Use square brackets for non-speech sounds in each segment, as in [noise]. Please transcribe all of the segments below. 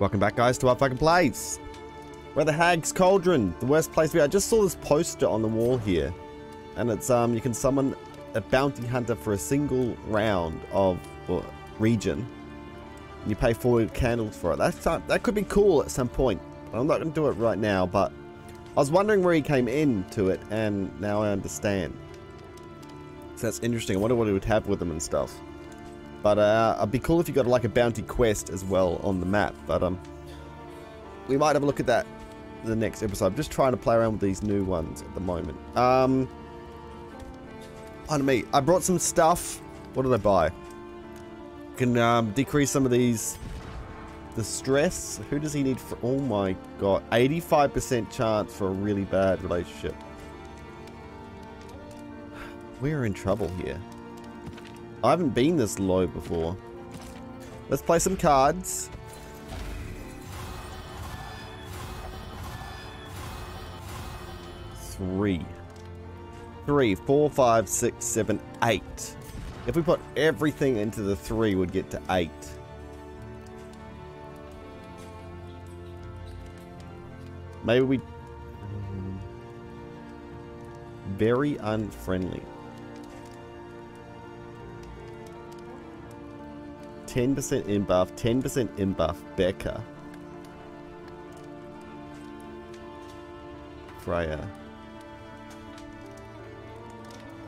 Welcome back, guys, to our fucking place. We're the Hag's Cauldron, the worst place to be. I just saw this poster on the wall here, and it's um you can summon a bounty hunter for a single round of well, region. And you pay four candles for it. That's uh, that could be cool at some point. I'm not going to do it right now, but I was wondering where he came in to it, and now I understand. So that's interesting. I wonder what he would have with him and stuff. But uh, it'd be cool if you got like a bounty quest as well on the map. But um, we might have a look at that the next episode. I'm just trying to play around with these new ones at the moment. Um, on me, I brought some stuff. What did I buy? Can um, decrease some of these. The stress. Who does he need for? Oh my god, 85% chance for a really bad relationship. We're in trouble here. I haven't been this low before. Let's play some cards. Three. Three, four, five, six, seven, eight. If we put everything into the three, we'd get to eight. Maybe we... Very unfriendly. 10% in buff, 10% in buff, Becca. Freya.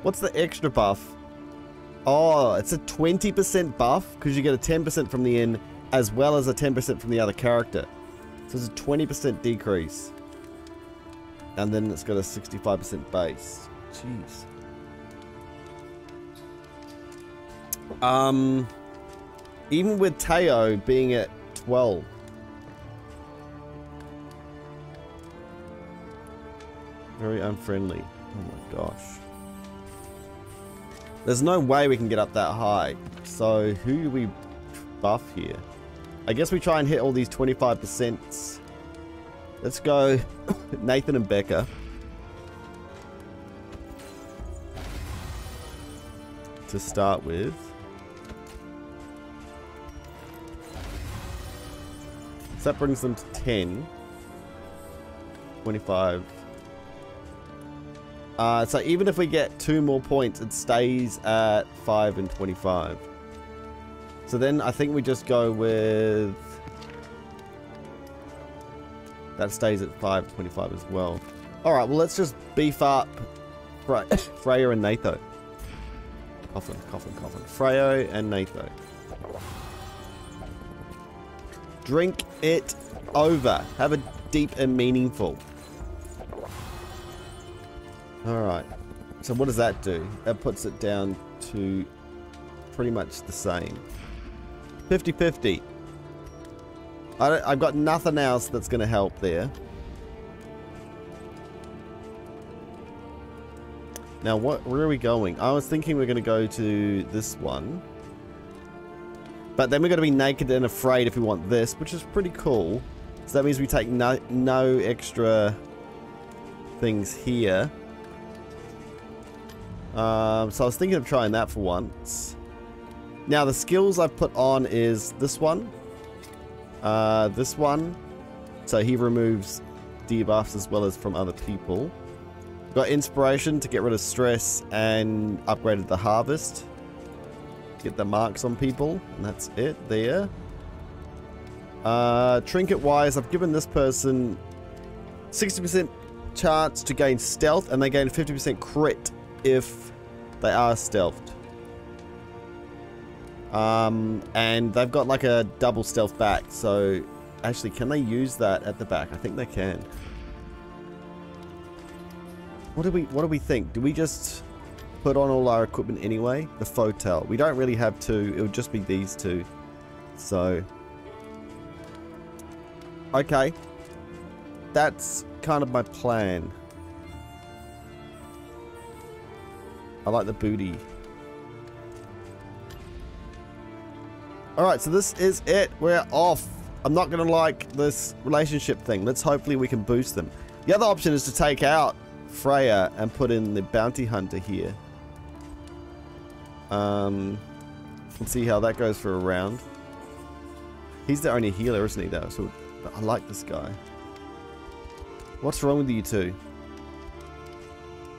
What's the extra buff? Oh, it's a 20% buff because you get a 10% from the inn as well as a 10% from the other character. So it's a 20% decrease. And then it's got a 65% base. Jeez. Um... Even with Teo being at 12. Very unfriendly. Oh my gosh. There's no way we can get up that high. So who do we buff here? I guess we try and hit all these 25%. Let's go [coughs] Nathan and Becca. To start with. So that brings them to 10. 25. Uh, so even if we get two more points, it stays at 5 and 25. So then I think we just go with... That stays at 5, 25 as well. Alright, well let's just beef up Fre [coughs] Freya and Natho. Coffin, coffin, coffin. Freyo and Natho. Drink it over. Have a deep and meaningful. Alright. So what does that do? That puts it down to pretty much the same. 50-50. I've got nothing else that's going to help there. Now, what? where are we going? I was thinking we are going to go to this one. But then we're going to be naked and afraid if we want this, which is pretty cool. So that means we take no, no extra things here. Um, so I was thinking of trying that for once. Now the skills I've put on is this one. Uh, this one. So he removes debuffs as well as from other people. Got inspiration to get rid of stress and upgraded the harvest get the marks on people, and that's it there. Uh, trinket wise, I've given this person 60% chance to gain stealth, and they gain 50% crit if they are stealthed. Um, and they've got like a double stealth back, so actually, can they use that at the back? I think they can. What do we What do we think? Do we just put on all our equipment anyway. The Fotel. We don't really have two. It would just be these two. So. Okay. That's kind of my plan. I like the booty. Alright, so this is it. We're off. I'm not going to like this relationship thing. Let's hopefully we can boost them. The other option is to take out Freya and put in the bounty hunter here. Um, let's see how that goes for a round. He's the only healer, isn't he, though? So I like this guy. What's wrong with you two?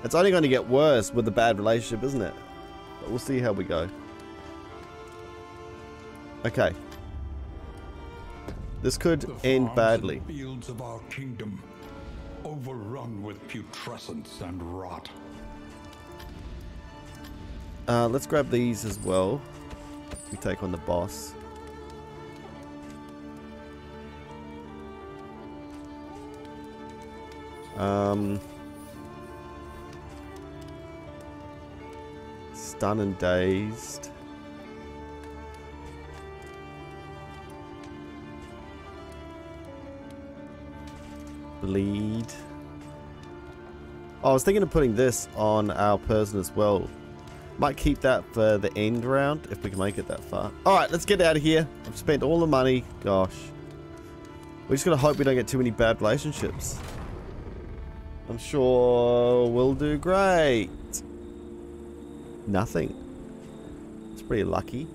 It's only going to get worse with the bad relationship, isn't it? But we'll see how we go. Okay. This could end badly. fields of our kingdom, overrun with putrescence and rot. Uh, let's grab these as well. We take on the boss. Um, stun and dazed. Bleed. Oh, I was thinking of putting this on our person as well. Might keep that for the end round if we can make it that far. Alright, let's get out of here. I've spent all the money. Gosh. We're just going to hope we don't get too many bad relationships. I'm sure we'll do great. Nothing. It's pretty lucky.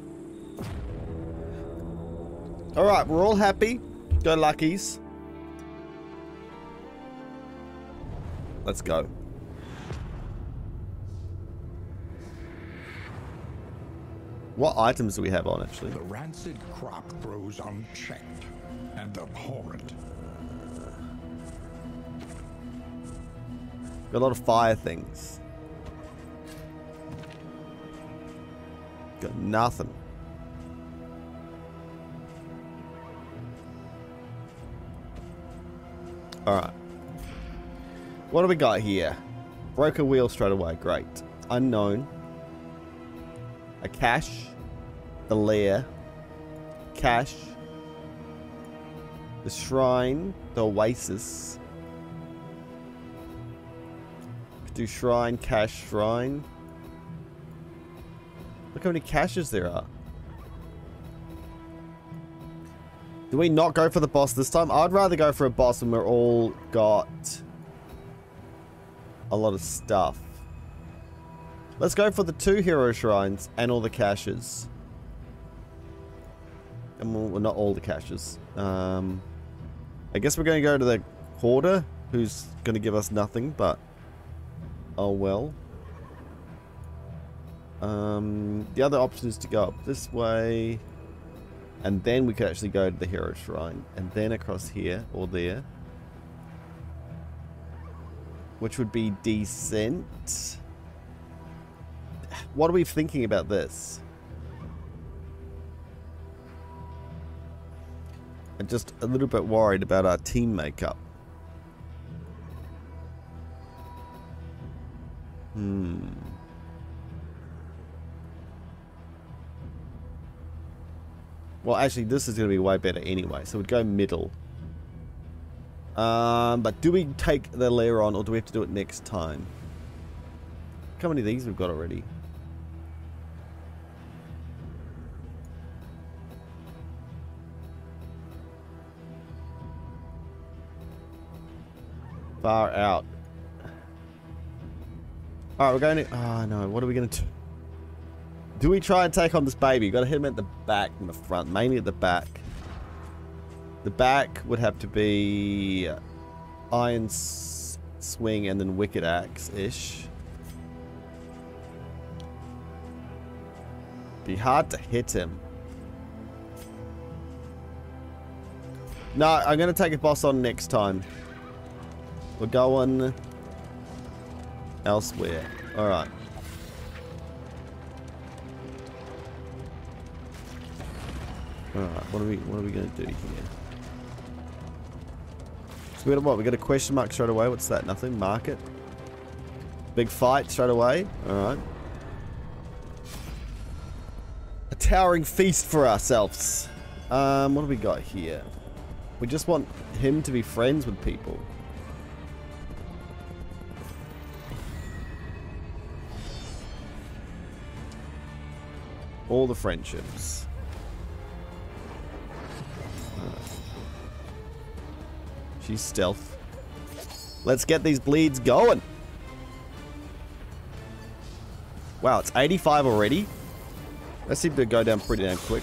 Alright, we're all happy. Go luckies. Let's go. What items do we have on, actually? The rancid crop grows unchecked and abhorrent. Got a lot of fire things. Got nothing. Alright. What do we got here? Broke a wheel straight away. Great. Unknown. A cache. The lair. Cache. The shrine. The oasis. Do shrine, cache, shrine. Look how many caches there are. Do we not go for the boss this time? I'd rather go for a boss when we're all got a lot of stuff. Let's go for the two hero shrines and all the caches. And well, not all the caches. Um, I guess we're going to go to the hoarder, who's going to give us nothing, but oh well. Um, the other option is to go up this way, and then we could actually go to the hero shrine, and then across here or there, which would be decent. What are we thinking about this? I'm just a little bit worried about our team makeup. Hmm. Well, actually, this is going to be way better anyway, so we'd go middle. Um, but do we take the lair on, or do we have to do it next time? How many of these we've got already? Far out. Alright, we're going to... Oh, no. What are we going to do? Do we try and take on this baby? Got to hit him at the back and the front. Mainly at the back. The back would have to be... Iron Swan and then Wicked Hack-ish. Be hard to hit him. No, I'm going to take a boss on next time. We're going elsewhere. Alright. Alright, what are we what are we gonna do here? So we got a what? We got a question mark straight away. What's that? Nothing? Market? Big fight straight away? Alright. A towering feast for ourselves. Um, what do we got here? We just want him to be friends with people. All the friendships. Uh, she's stealth. Let's get these bleeds going. Wow, it's 85 already. That seemed to go down pretty damn quick.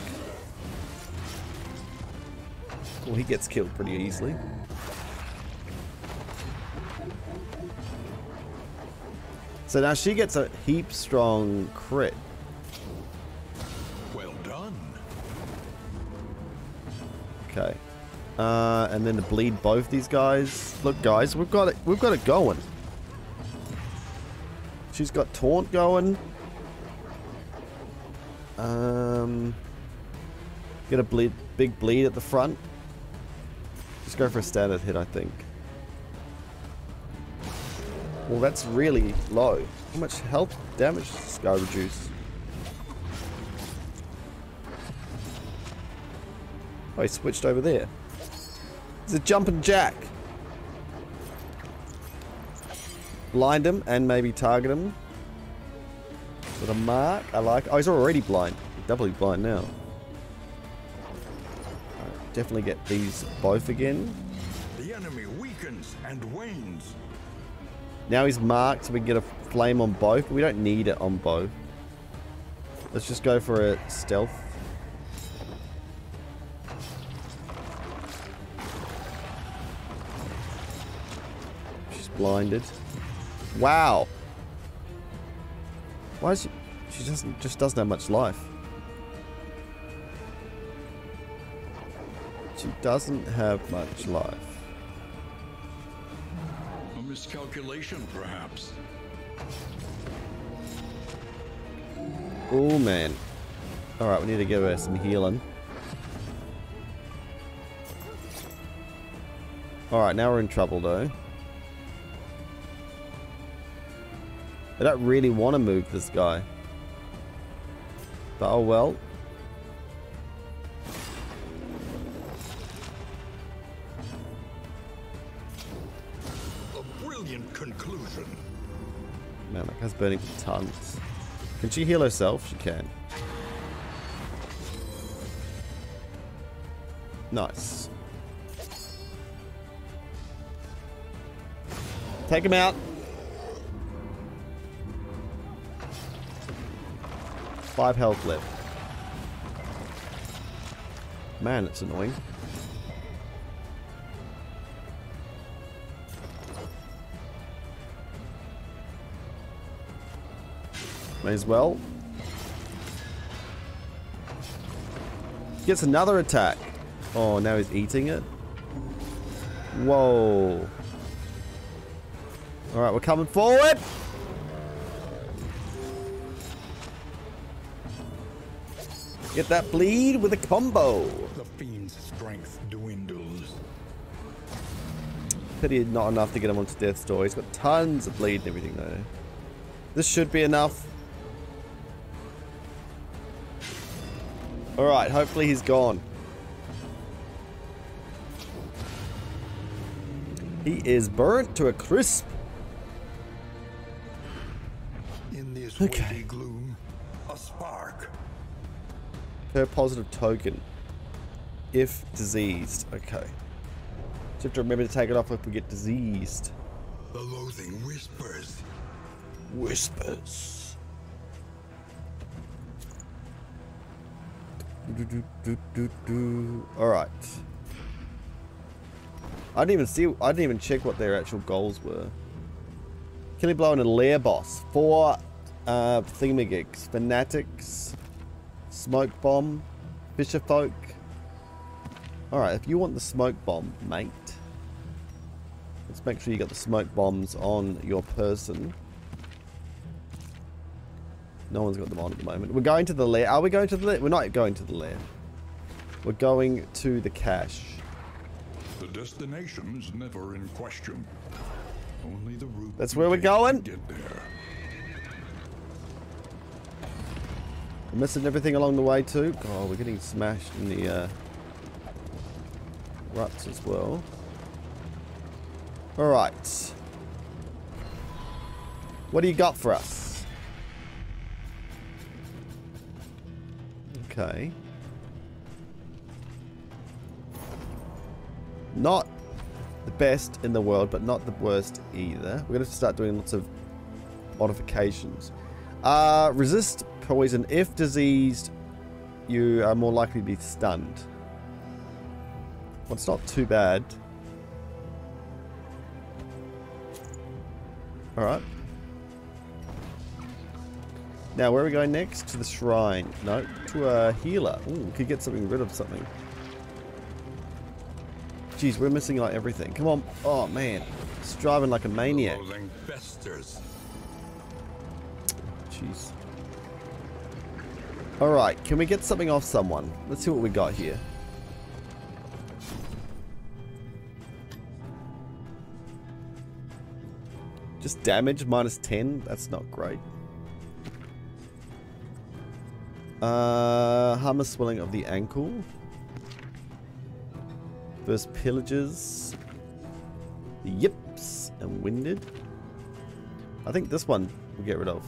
Well, he gets killed pretty easily. So now she gets a heap strong crit. Uh, and then to bleed both these guys. Look, guys, we've got it. We've got it going. She's got taunt going. Um, get a bleed, big bleed at the front. Just go for a standard hit, I think. Well, that's really low. How much health damage does this guy reduce? Oh, he switched over there. It's a jumping jack. Blind him and maybe target him. With a mark. I like. Oh, he's already blind. Doubly blind now. Right, definitely get these both again. The enemy weakens and wanes. Now he's marked so we can get a flame on both. We don't need it on both. Let's just go for a stealth. Blinded. Wow. Why is she... She doesn't, just doesn't have much life. She doesn't have much life. A miscalculation, perhaps. Oh man. Alright, we need to give her some healing. Alright, now we're in trouble though. I don't really want to move this guy. But oh well. A brilliant conclusion. Man, that guy's burning tons. Can she heal herself? She can. Nice. Take him out. Five health left. Man, it's annoying. May as well. Gets another attack. Oh, now he's eating it. Whoa. Alright, we're coming forward. Get that bleed with a combo. The fiend's strength dwindles. Pity not enough to get him onto death's door. He's got tons of bleed and everything though. This should be enough. Alright, hopefully he's gone. He is burnt to a crisp. In this Okay. gloom, a spark. Per positive token. If diseased. Okay. Just have to remember to take it off if we get diseased. The loathing whispers. Whispers. Do, do, do, do, do. All right. I didn't even see. I didn't even check what their actual goals were. Killing blow and a lair boss. Four uh, thingamagigs. Fanatics. Smoke bomb. Fisher folk. All right. If you want the smoke bomb, mate. Let's make sure you got the smoke bombs on your person. No one's got them on at the moment. We're going to the lair. Are we going to the lair? We're not going to the lair. We're going to the cache. The destination is never in question. Only the route. That's where we're going? Get there. Missing everything along the way too. Oh, we're getting smashed in the uh, ruts as well. All right. What do you got for us? Okay. Not the best in the world, but not the worst either. We're going to start doing lots of modifications. Uh, resist poison. If diseased, you are more likely to be stunned. Well, it's not too bad. Alright. Now, where are we going next? To the shrine. No, to a healer. Ooh, we could get something rid of something. Jeez, we're missing like everything. Come on. Oh, man. It's driving like a maniac. Jeez. Alright, can we get something off someone? Let's see what we got here. Just damage minus 10? That's not great. Uh, hammer swelling of the ankle. First pillages. Yips and winded. I think this one we get rid of.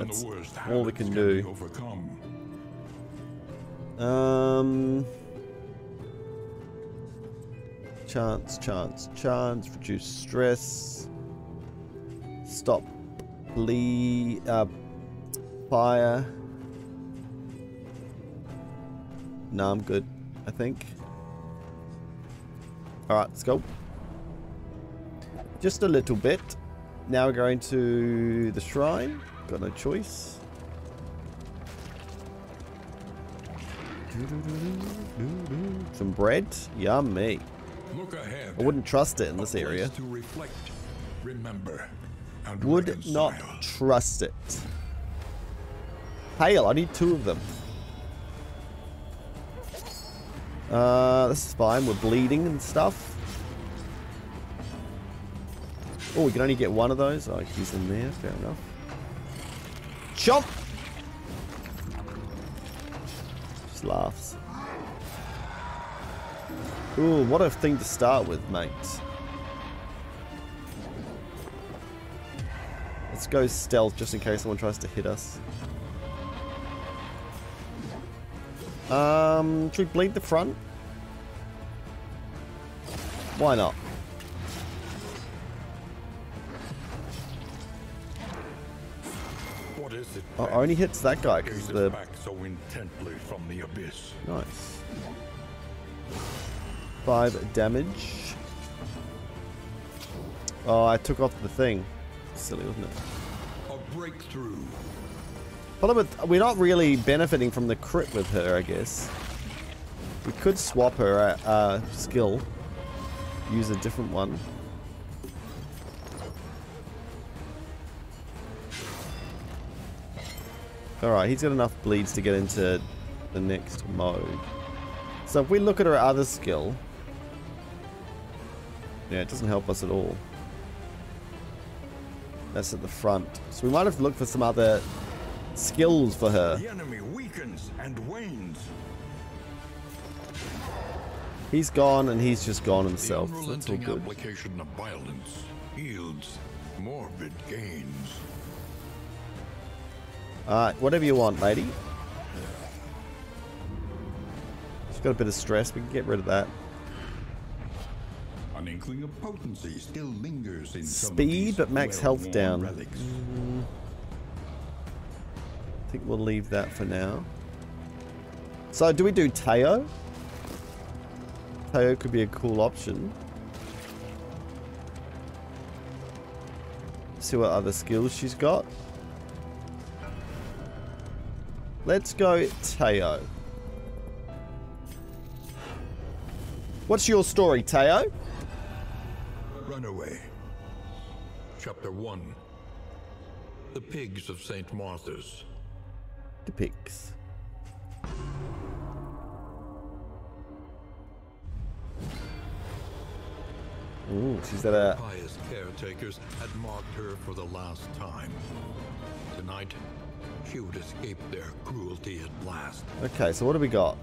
That's all we can do. overcome. Um, chance, chance, chance. Reduce stress. Stop bleed. Uh, fire. No, I'm good. I think. All right, let's go. Just a little bit. Now we're going to the shrine. Got no choice. Some bread? Yummy. Look ahead. I wouldn't trust it in this area. To reflect, remember, Would reconcile. not trust it. Hail, I need two of them. Uh, this is fine. We're bleeding and stuff. Oh, we can only get one of those. Oh, he's in there. Fair enough. Chomp! Just laughs. Ooh, what a thing to start with, mate. Let's go stealth just in case someone tries to hit us. Um, should we bleed the front? Why not? It? Only hits that guy because the back so intently from the abyss. nice. Five damage. Oh, I took off the thing. Silly, wasn't it? A breakthrough. Problem with, we're not really benefiting from the crit with her, I guess. We could swap her uh, uh, skill. Use a different one. Alright, he's got enough bleeds to get into the next mode. So if we look at her other skill... Yeah, it doesn't help us at all. That's at the front. So we might have to look for some other skills for her. The enemy weakens and wanes. He's gone and he's just gone The himself. So that's all good. application of violence yields morbid gains. Alright, whatever you want, lady. She's got a bit of stress. We can get rid of that. An inkling of potency still lingers in Speed, but max health down. relics. I think we'll leave that for now. So, do we do Teo? Teo could be a cool option. See what other skills she's got. Let's go Teo. What's your story, Teo? Runaway. Chapter 1 The Pigs of St. Martha's. Depicts. Ooh, she's at a Pious caretakers had marked her for the last time. Tonight, would escape their cruelty at last. Okay, so what do we got?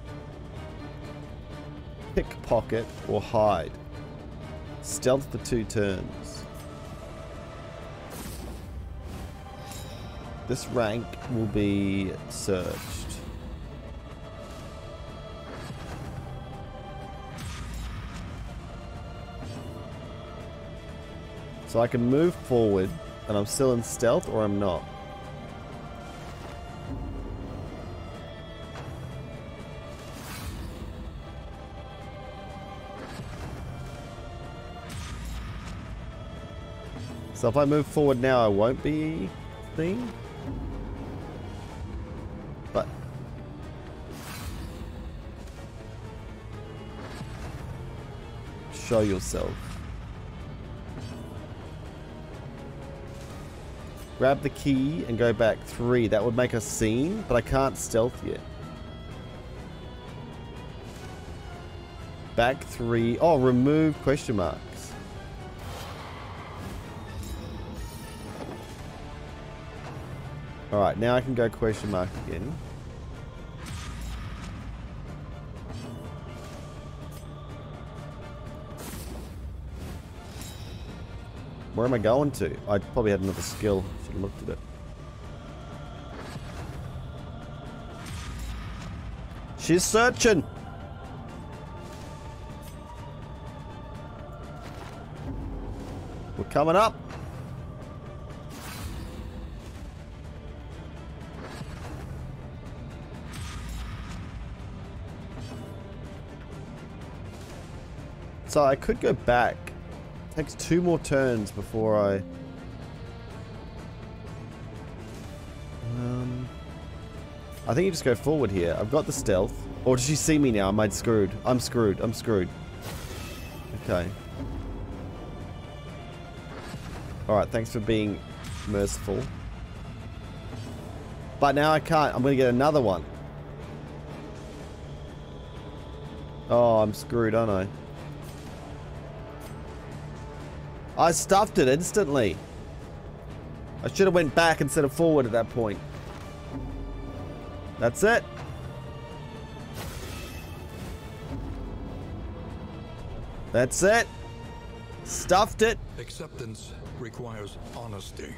Pickpocket or hide. Stealth for two turns. This rank will be searched. So I can move forward and I'm still in stealth or I'm not. So if I move forward now, I won't be seen? But... Show yourself. Grab the key and go back three. That would make us seen, but I can't stealth yet. Back three. Oh, remove question marks. Alright, now I can go question mark again. Where am I going to? I probably had another skill. Should have looked at it. She's searching. We're coming up. So I could go back Takes two more turns before I... Um, I think you just go forward here. I've got the stealth. Or does she see me now? Am I screwed? I'm screwed. I'm screwed. Okay. Alright, thanks for being merciful. But now I can't. I'm going to get another one. Oh, I'm screwed, aren't I? I stuffed it instantly. I should have went back instead of forward at that point. That's it. That's it. Stuffed it. Acceptance requires honesty.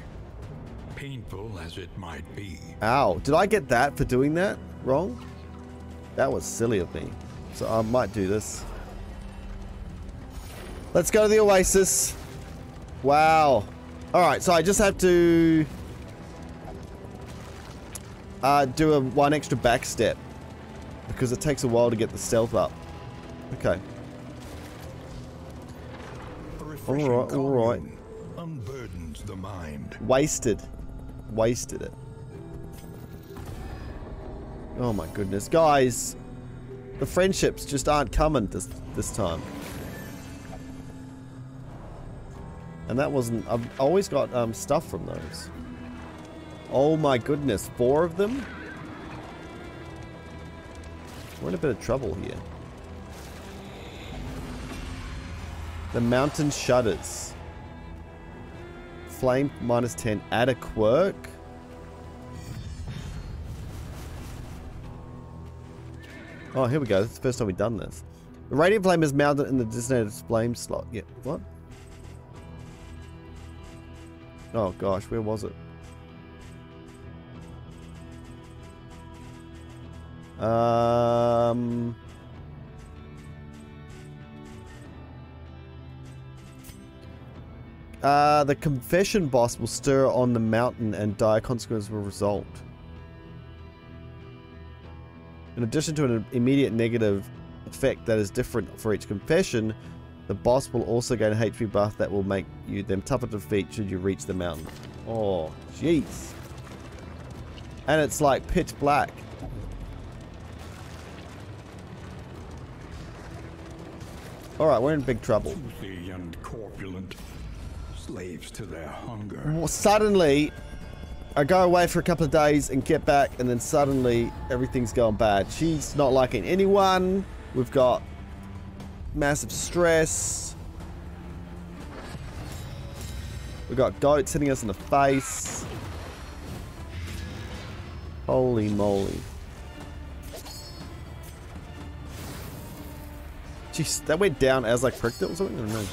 Painful as it might be. Ow. Did I get that for doing that wrong? That was silly of me. So I might do this. Let's go to the Oasis. Wow. Alright, so I just have to... Uh, do a one extra back step. Because it takes a while to get the stealth up. Okay. Alright, alright. Unburdens the mind. Wasted. Wasted it. Oh my goodness. Guys, the friendships just aren't coming this, this time. And that wasn't... I've always got um, stuff from those. Oh my goodness, four of them? We're in a bit of trouble here. The mountain shudders. Flame minus 10. Add a quirk. Oh, here we go. This is the first time we've done this. The radiant flame is mounted in the designated flame slot. Yeah, what? Oh gosh, where was it? Um... Uh, the confession boss will stir on the mountain and dire consequences will result. In addition to an immediate negative effect that is different for each confession, the boss will also gain a HP buff that will make you them tougher to defeat should you reach the mountain. Oh, jeez. And it's like pitch black. Alright, we're in big trouble. And corpulent, slaves to their hunger. Well, suddenly, I go away for a couple of days and get back, and then suddenly everything's going bad. She's not liking anyone. We've got massive stress. We got goats hitting us in the face. Holy moly. Jeez, that went down as I pricked it or something? I don't know.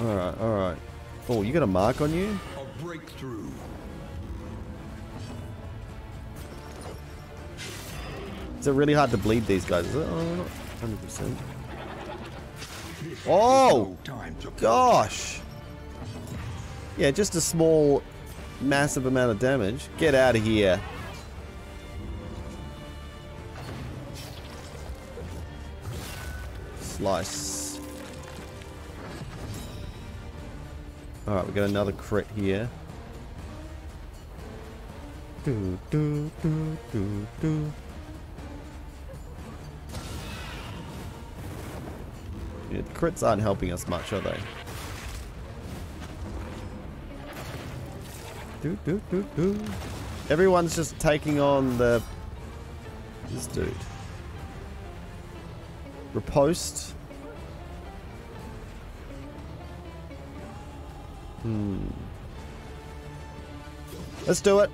Alright, alright. Oh, you got a mark on you? A breakthrough. Is it really hard to bleed these guys? Is it? Oh, not 100%. Oh! Gosh! Yeah, just a small, massive amount of damage. Get out of here. Slice. Alright, we got another crit here. Do, do, do, do, do. Yeah, the crits aren't helping us much, are they? Do, do, do, do. Everyone's just taking on the... This dude. Riposte. Hmm. Let's do it.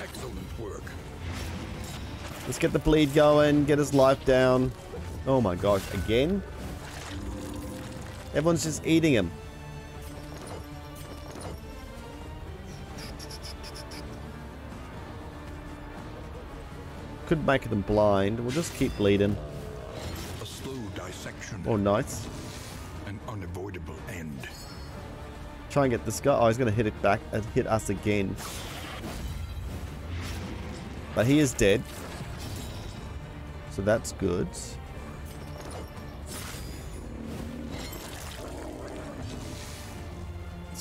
Excellent work. Let's get the bleed going, get his life down. Oh my gosh, again? Everyone's just eating him. Could make them blind. We'll just keep bleeding. A slow dissection. Oh, nice. An unavoidable end. Try and get this guy. Oh, he's going to hit it back and hit us again. But he is dead. So that's good.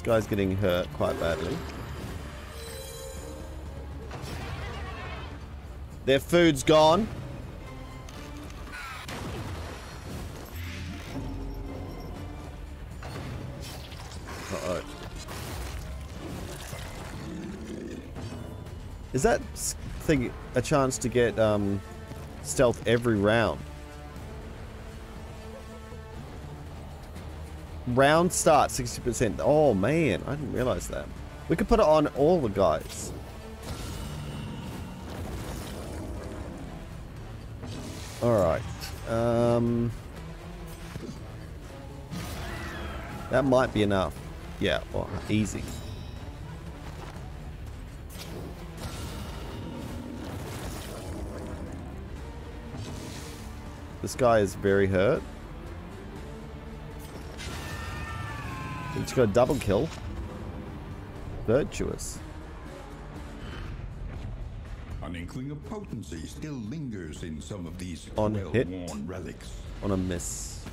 Guy's getting hurt quite badly. Their food's gone. Uh-oh. Is that thing a chance to get um, stealth every round? Round start 60%. Oh man, I didn't realize that. We could put it on all the guys. Alright. Um, that might be enough. Yeah, well, easy. This guy is very hurt. He's got a double kill. Virtuous. An inkling of potency still lingers in some of these On hit. well-worn relics. On a miss.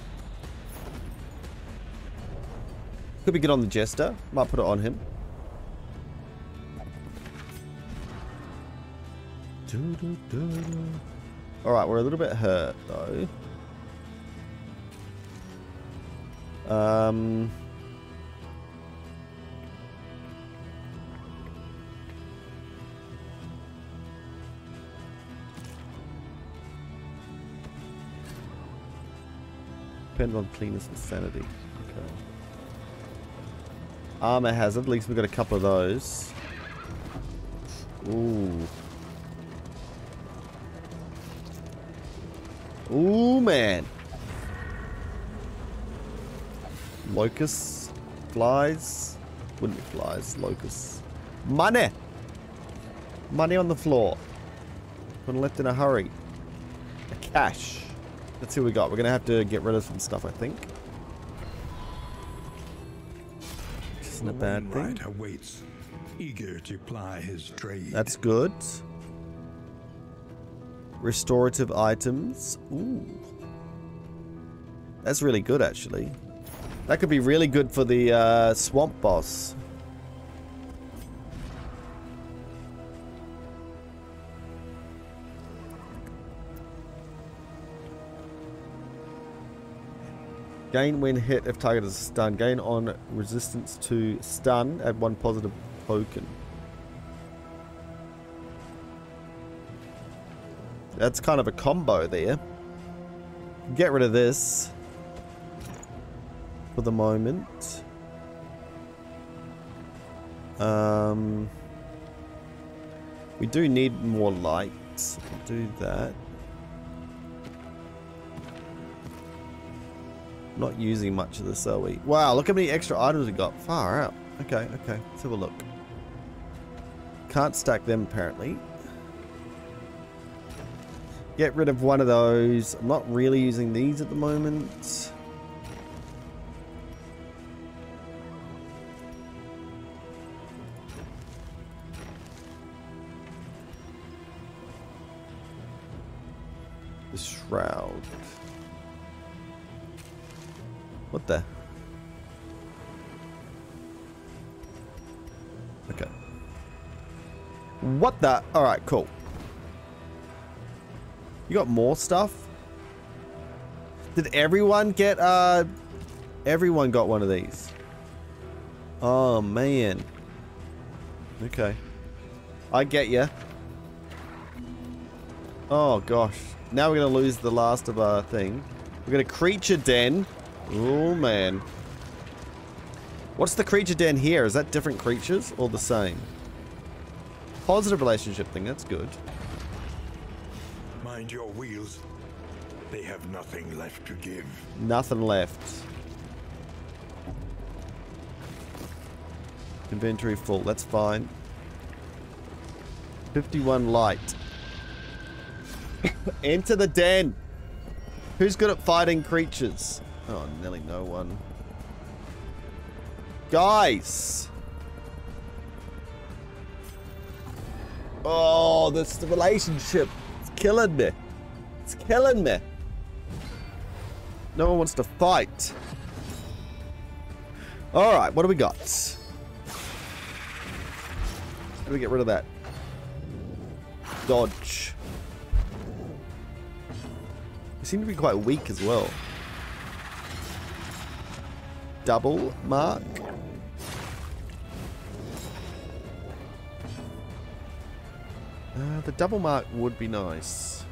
Could be good on the Jester. Might put it on him. Alright, we're a little bit hurt though. Um... Depends on cleanness and sanity. Okay. Armor hazard, at least we've got a couple of those. Ooh. Ooh, man. Locusts. Flies. Wouldn't be flies. Locusts. Money! Money on the floor. Have left in a hurry. A cash. Let's see what we got. We're going to have to get rid of some stuff, I think. Which isn't a bad thing. Awaits, eager to ply his trade. That's good. Restorative items. Ooh. That's really good, actually. That could be really good for the uh, swamp boss. Gain when hit if target is stunned. Gain on resistance to stun. Add one positive token. That's kind of a combo there. Get rid of this for the moment. Um, we do need more lights. Do that. Not using much of this, are we? Wow, look how many extra items we got. Far out. Okay, okay. Let's have a look. Can't stack them, apparently. Get rid of one of those. I'm not really using these at the moment. What the? Okay. What the? Alright, cool. You got more stuff? Did everyone get, uh... Everyone got one of these. Oh, man. Okay. I get you. Oh, gosh. Now we're going to lose the last of our thing. We're going to creature den. Oh, man. What's the creature den here? Is that different creatures or the same? Positive relationship thing. That's good. Mind your wheels. They have nothing left to give. Nothing left. Inventory full. That's fine. 51 light. [coughs] Enter the den. Who's good at fighting creatures? Oh, nearly no one. Guys. Oh, this the relationship. It's killing me. It's killing me. No one wants to fight. Alright, what do we got? How do we get rid of that? Dodge. They seem to be quite weak as well. Double mark. Uh, the double mark would be nice.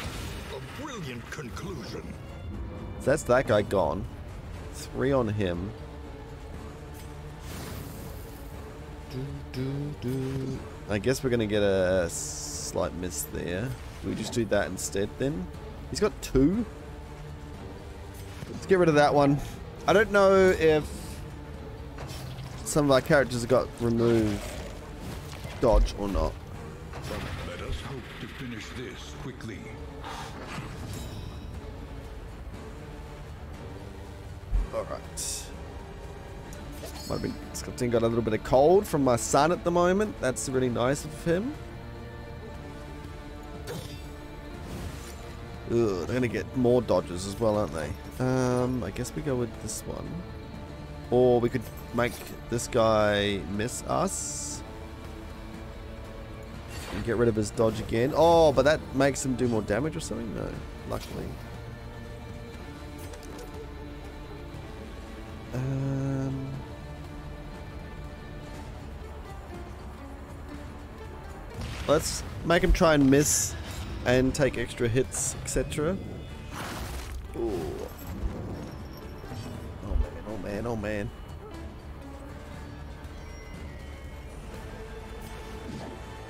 A brilliant conclusion. So that's that guy gone. Three on him. Do, do, do. I guess we're going to get a slight miss there. Do we just do that instead then? He's got two. Let's get rid of that one. I don't know if some of our characters have got removed dodge or not. Let us hope to finish this quickly. Alright. Might have been Sculpting got a little bit of cold from my son at the moment. That's really nice of him. Ugh, they're gonna get more dodges as well, aren't they? Um, I guess we go with this one. Or we could make this guy miss us. And get rid of his dodge again. Oh, but that makes him do more damage or something? No, luckily. Um... Let's make him try and miss and take extra hits, etc. Oh man, oh man, oh man.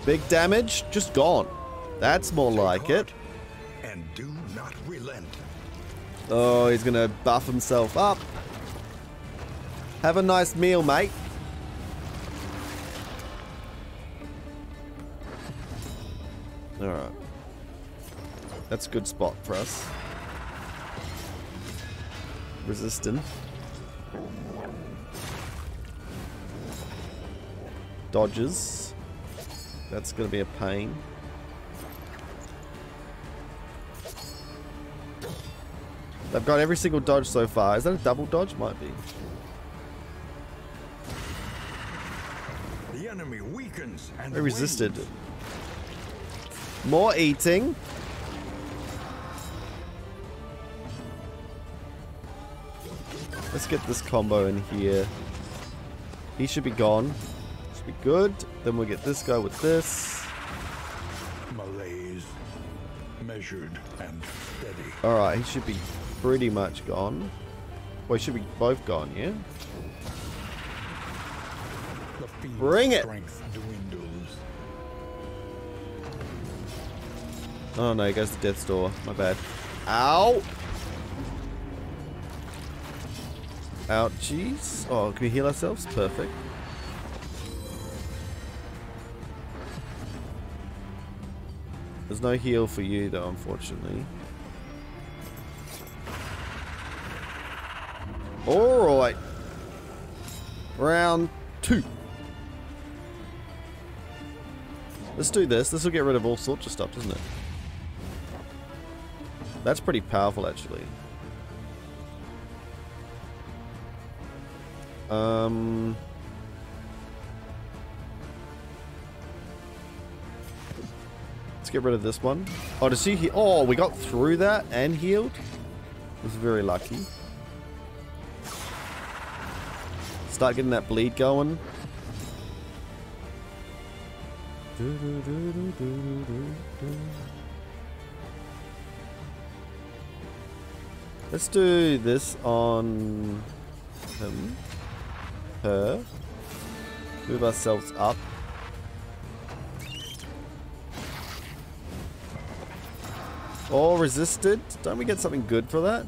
Big damage, just gone. That's more Take like it. And do not relent. Oh, he's gonna buff himself up. Have a nice meal, mate. Alright. That's a good spot for us. Resistant. Dodges. That's gonna be a pain. They've got every single dodge so far. Is that a double dodge? Might be. The enemy weakens and They resisted. wins. More eating. Let's get this combo in here. He should be gone. Should be good. Then we'll get this guy with this. Malaise. Measured and steady. Alright, he should be pretty much gone. Well, he should be both gone, yeah? Bring it. Oh no, he goes to death's door. My bad. Ow! Ouchies. Oh, can we heal ourselves? Perfect. There's no heal for you though, unfortunately. Alright. Round two. Let's do this. This will get rid of all sorts of stuff, doesn't it? That's pretty powerful, actually. Um... Let's get rid of this one. Oh, to see he? Oh, we got through that and healed. Was very lucky. Start getting that bleed going. Let's do this on him, her. Move ourselves up. Or resisted. Don't we get something good for that?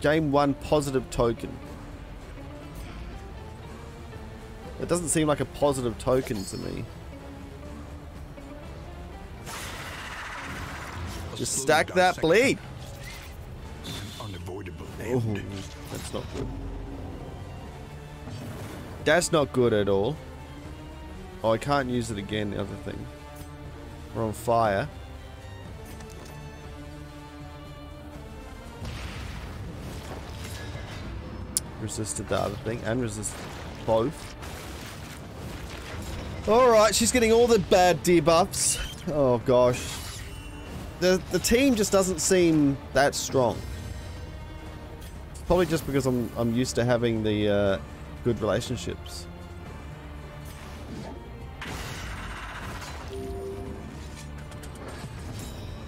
Game one positive token. It doesn't seem like a positive token to me. Just stack that bleed. Oh, that's not good. That's not good at all. Oh, I can't use it again, the other thing. We're on fire. Resisted the other thing and resisted both. Alright, she's getting all the bad debuffs. Oh gosh. The the team just doesn't seem that strong. It's probably just because I'm I'm used to having the uh, good relationships.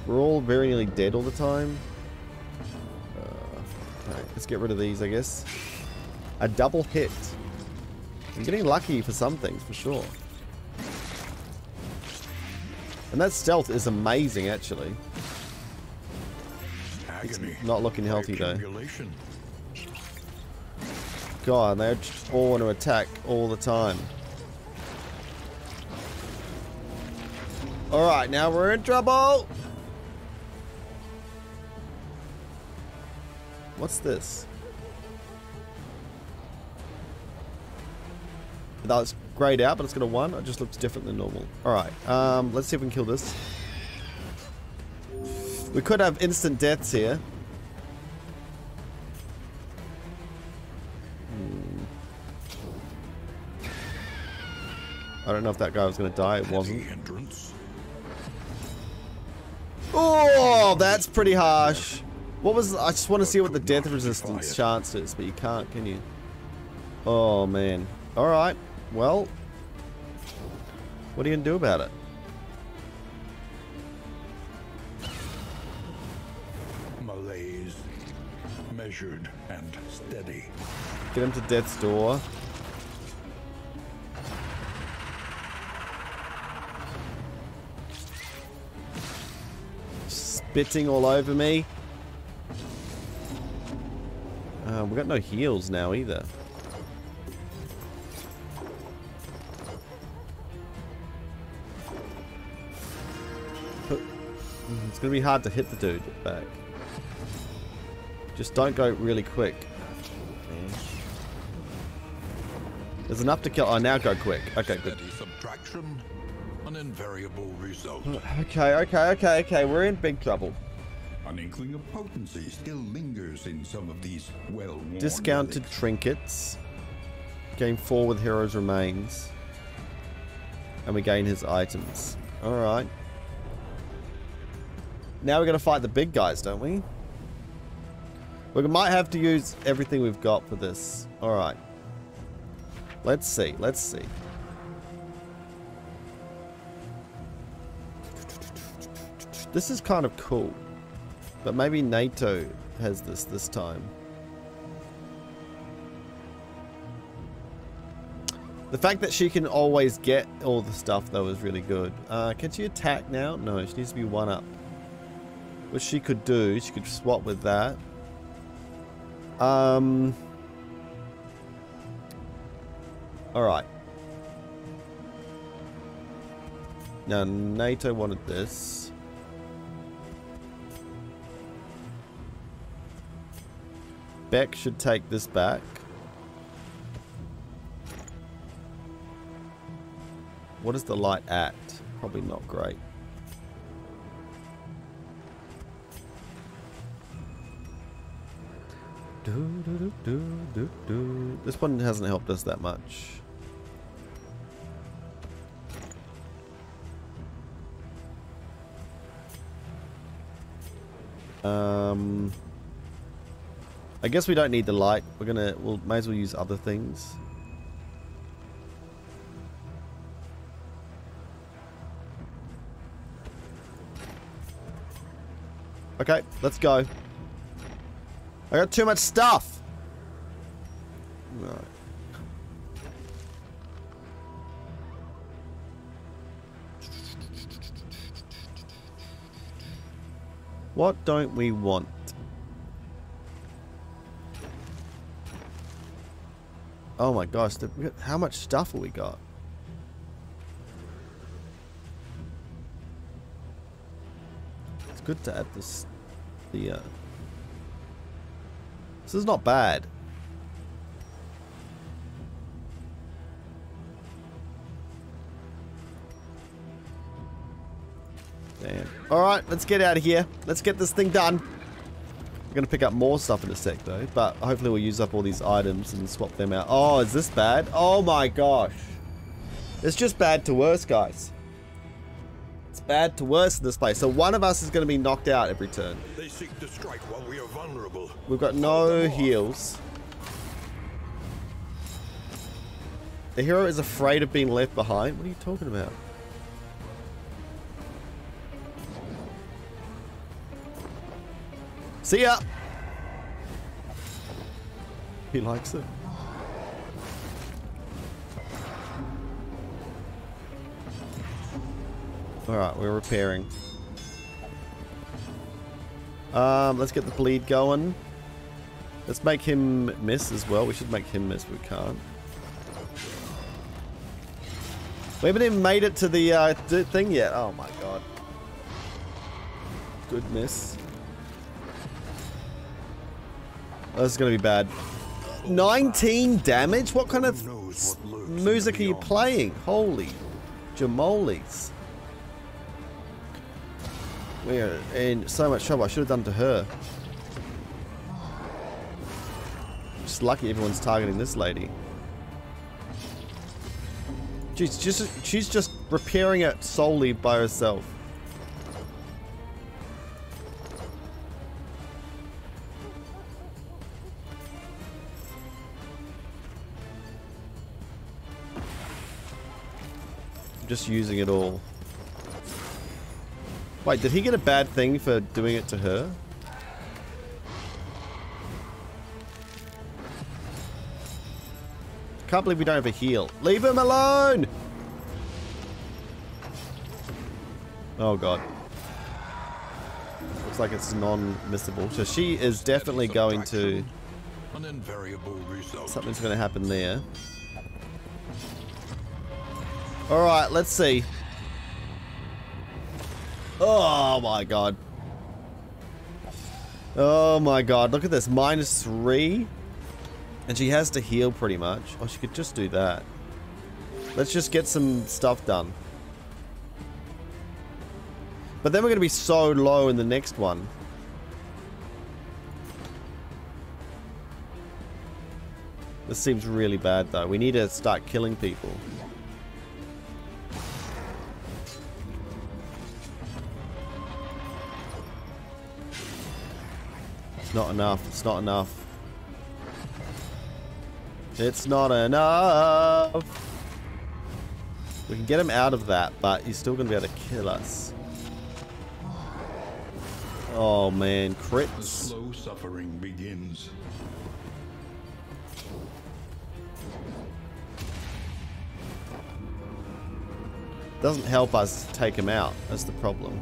We're all very nearly dead all the time. Uh, let's get rid of these, I guess. A double hit. I'm getting lucky for some things, for sure. And that stealth is amazing, actually. Agony. Not looking healthy, though. God, they just all want to attack all the time. Alright, now we're in trouble! What's this? That's grayed out, but it's got a 1. It just looks different than normal. Alright, um, let's see if we can kill this. We could have instant deaths here. I don't know if that guy was going to die. It wasn't. Oh, that's pretty harsh. What was... I just want to see what the death resistance chance is, but you can't, can you? Oh, man. Alright. Well. What are you going to do about it? Malaise. Measured and steady. Get him to death's door. Spitting all over me. Uh, we got no heals now either. Mm, It's gonna be hard to hit the dude back. Just don't go really quick. There's enough to kill. Oh, now go quick. Okay, good. An invariable result. Hmm, okay, okay, okay, okay. We're in big trouble. An inkling of potency still lingers in some of these well-worn Discounted relics. trinkets. Gain four with heroes remains. And we gain his items. Alright. Now we're gonna fight the big guys, don't we? We might have to use everything we've got for this. Alright. Let's see, let's see. This is kind of cool. But maybe NATO has this this time. The fact that she can always get all the stuff though is really good. Uh, can she attack now? No, she needs to be one up. Which she could do. She could swap with that. Um. Alright. Now, NATO wanted this. Beck should take this back. What is the light at? Probably not great. Do, do, do. This one hasn't helped us that much. Um, I guess we don't need the light. We're gonna, we'll may as well use other things. Okay, let's go. I got too much stuff. What don't we want? Oh my gosh, the, how much stuff have we got? It's good to add this, the, uh, this is not bad. Damn. Alright, let's get out of here. Let's get this thing done. We're going to pick up more stuff in a sec though, but hopefully we'll use up all these items and swap them out. Oh, is this bad? Oh my gosh. It's just bad to worse, guys. It's bad to worse in this place. So one of us is going to be knocked out every turn. They seek to strike while we are vulnerable. We've got no heals. The hero is afraid of being left behind. What are you talking about? See ya! He likes it. Alright, we're repairing. Um, let's get the bleed going. Let's make him miss as well. We should make him miss, we can't. We haven't even made it to the uh, thing yet. Oh my god. Good miss. Oh, this is going to be bad. 19 damage? What kind of music are you playing? Holy jamolies. We are in so much trouble. I should have done to her. Just lucky everyone's targeting this lady. She's just she's just repairing it solely by herself. Just using it all. Wait, did he get a bad thing for doing it to her? Can't believe we don't have a heal. Leave him alone! Oh god. Looks like it's non-missable. So she is definitely going to... An invariable result. Something's going to happen there. Alright, let's see. Oh my god. Oh my god, look at this. Minus three. And she has to heal pretty much. Oh, she could just do that. Let's just get some stuff done. But then we're going to be so low in the next one. This seems really bad though. We need to start killing people. It's not enough. It's not enough. It's not enough. We can get him out of that, but he's still going to be able to kill us. Oh man, The crits. slow suffering begins. Doesn't help us take him out. That's the problem.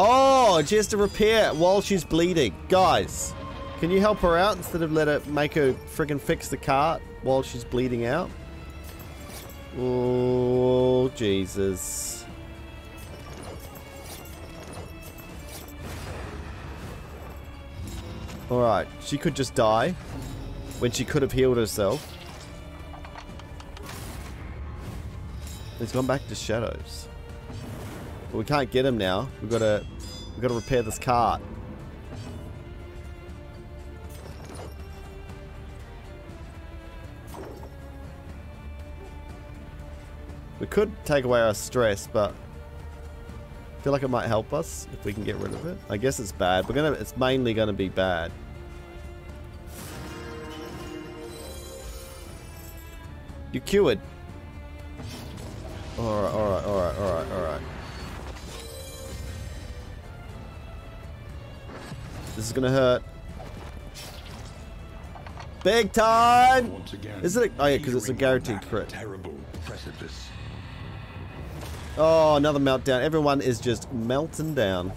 Oh, she has to repair while she's bleeding. Guys, can you help her out instead of let her make her friggin' fix the cart while she's bleeding out? Oh, Jesus. Alright, she could just die when she could have healed herself. He's gone back to shadows. But we can't get him now. We've got to, we've got to repair this cart. We could take away our stress, but I feel like it might help us if we can get rid of it. I guess it's bad. We're gonna. It's mainly gonna be bad. You cured. All right, all right. This is gonna hurt. Big time! Once again, Is it a- oh yeah, 'cause it's a guaranteed crit. Terrible precipice. Oh, another meltdown. Everyone is just melting down.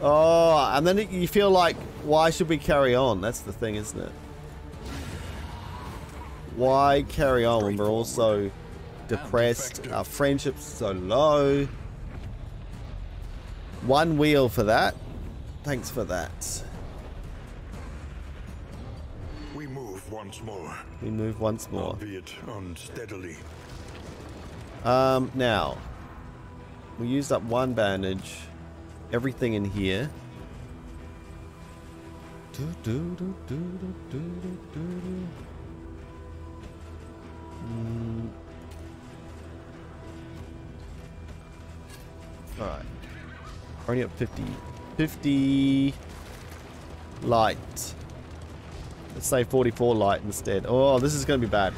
oh, and then you feel like, why should we carry on? That's the thing, isn't it? Why carry on when we're all so depressed? Our friendship's so low. One wheel for that. Thanks for that. We move once more. We move once more. Albeit unsteadily. Um, now. We used up one bandage. Everything in here. Do, do, do, mm. Alright. Only up 50. 50 light. Let's say 44 light instead. Oh, this is going to be bad.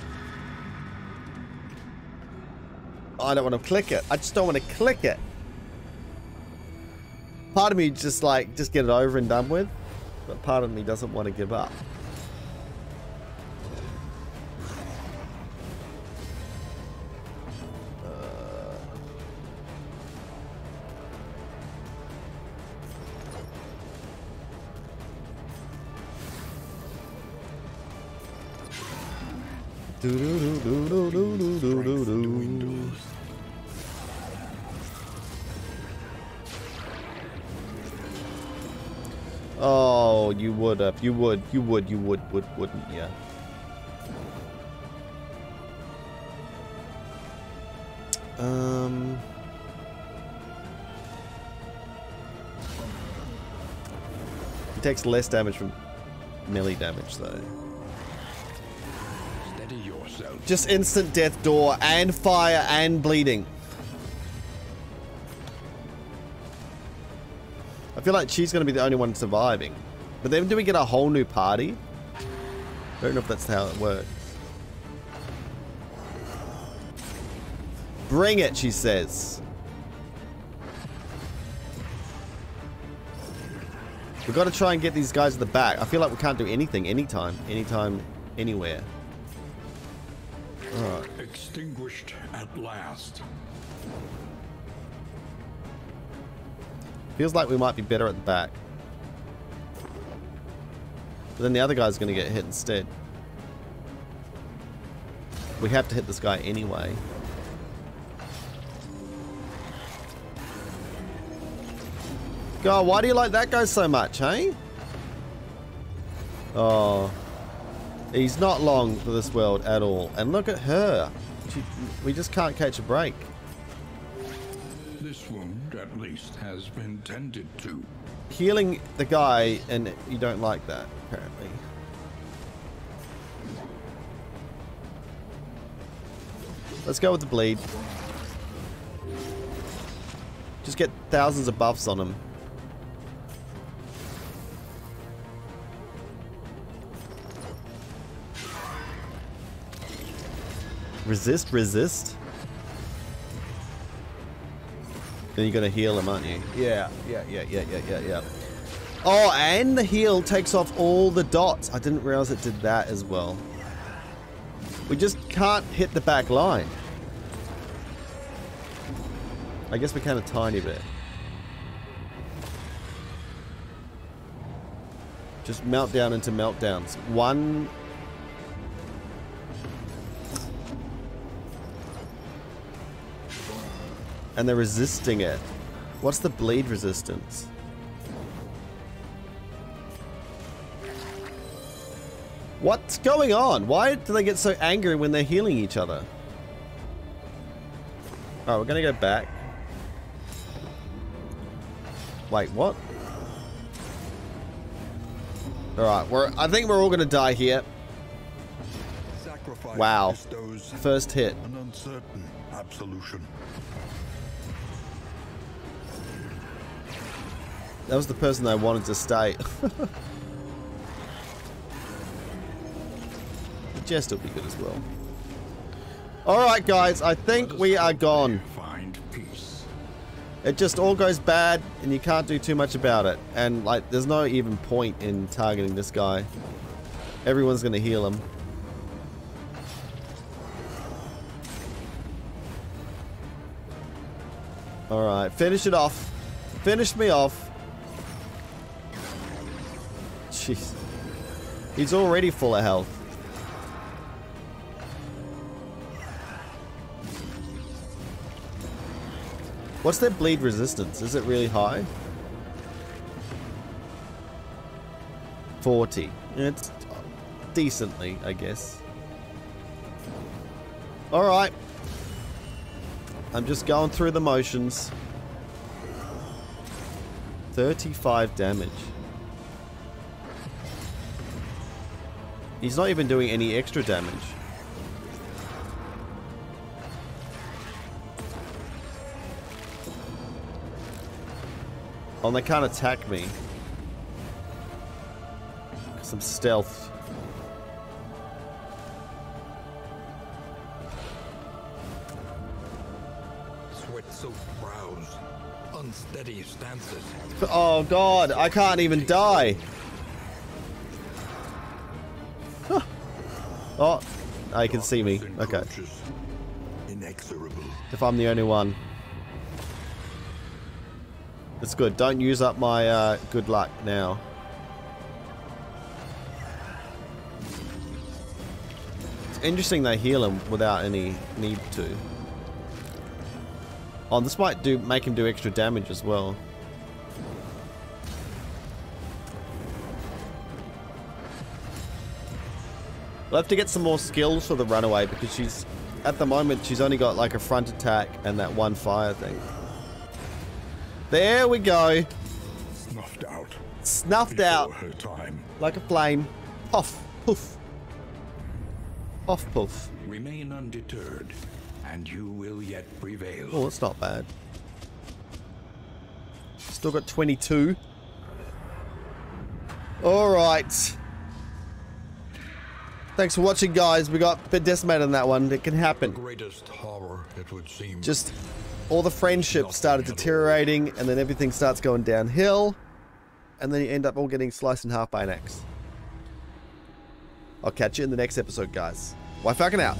I don't want to click it. I just don't want to click it. Part of me just like, just get it over and done with. But part of me doesn't want to give up. Do-do-do-do-do-do-do-do-do. Oh, you would have. You would. You would. You would. Would. Wouldn't you? Um. He takes less damage from melee damage, though. Yourself. Just instant death door and fire and bleeding. I feel like she's going to be the only one surviving. But then do we get a whole new party? I don't know if that's how it works. Bring it, she says. We've got to try and get these guys at the back. I feel like we can't do anything anytime, anytime, anywhere. Extinguished at last. Feels like we might be better at the back. But then the other guy's going to get hit instead. We have to hit this guy anyway. God, why do you like that guy so much, hey? Oh. He's not long for this world at all. And look at her. She, we just can't catch a break. This wound, at least, has been tended to. healing the guy and you don't like that apparently let's go with the bleed just get thousands of buffs on him resist resist then you're gonna heal him, aren't you? Yeah, yeah, yeah, yeah, yeah, yeah, yeah. Oh, and the heal takes off all the dots. I didn't realize it did that as well. We just can't hit the back line. I guess we can a tiny bit. Just meltdown into meltdowns. One and they're resisting it. What's the bleed resistance? What's going on? Why do they get so angry when they're healing each other? Alright, we're gonna go back. Wait, what? Alright, we're I think we're all gonna die here. sacrifice Wow. First hit. an uncertain absolution. That was the person I wanted to stay. [laughs] the jest will be good as well. Alright guys, I think we are gone. Find peace. It just all goes bad and you can't do too much about it. And like there's no even point in targeting this guy. Everyone's gonna heal him. Alright, finish it off. Finish me off. He's already full of health. What's their bleed resistance? Is it really high? 40. It's decently, I guess. Alright. I'm just going through the motions. 35 damage. He's not even doing any extra damage. Oh, and they can't attack me. Some stealth. Sweat-soaked brows, unsteady stances. Oh god, I can't even die. Oh, you can see me. Okay. If I'm the only one. It's good. Don't use up my uh, good luck now. It's interesting they heal him without any need to. Oh, this might do make him do extra damage as well. We'll have to get some more skills for the runaway because she's at the moment she's only got like a front attack and that one fire thing. There we go. Snuffed out. Snuffed before out her time. like a flame. Off, poof. Off, poof. Remain undeterred, and you will yet prevail. Oh, that's not bad. Still got 22. Alright. Thanks for watching, guys. We got a bit decimated on that one. It can happen. Greatest horror, it would seem. Just all the friendships started deteriorating, and then everything starts going downhill, and then you end up all getting sliced in half by an axe. I'll catch you in the next episode, guys. White Falcon out.